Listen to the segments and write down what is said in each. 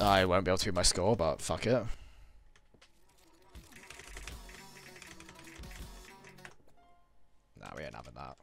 I won't be able to read my score, but fuck it. Nah, we ain't having that.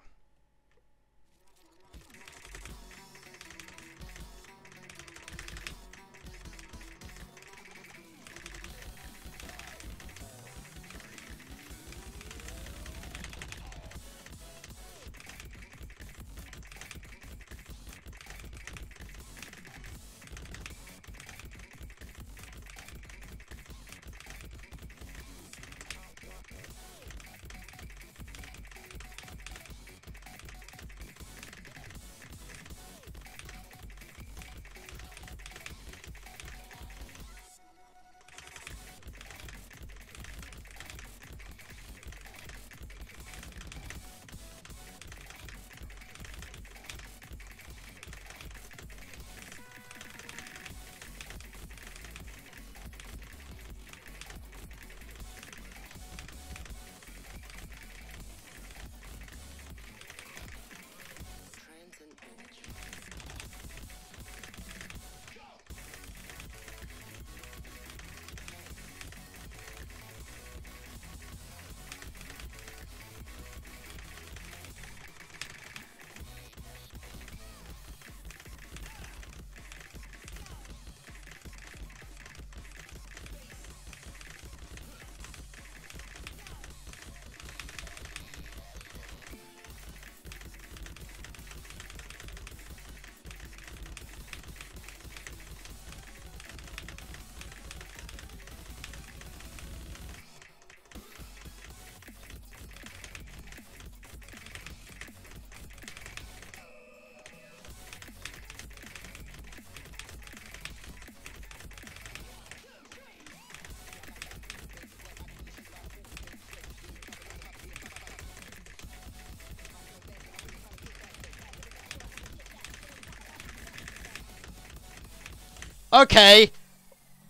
Okay.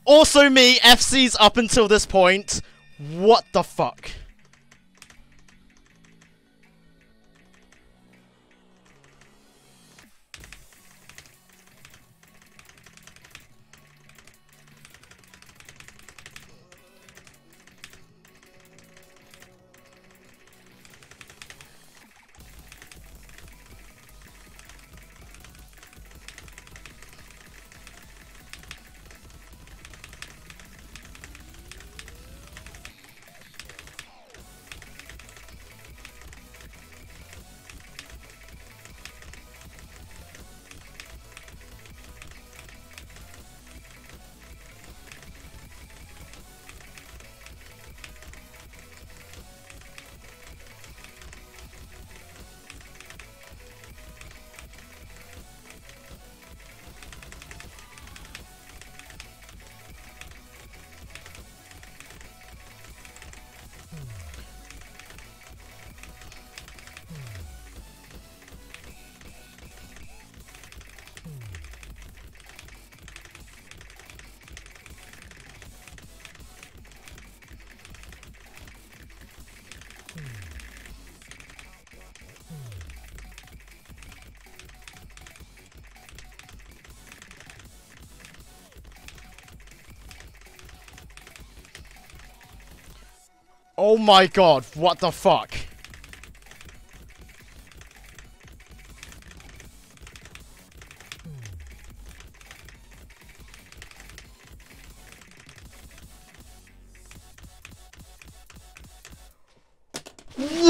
Also me, FC's up until this point. What the fuck? Oh my god, what the fuck?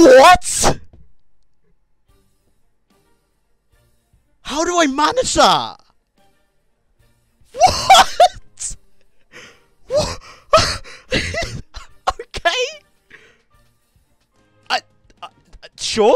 What? How do I manage that? What? What? okay. I, I, sure.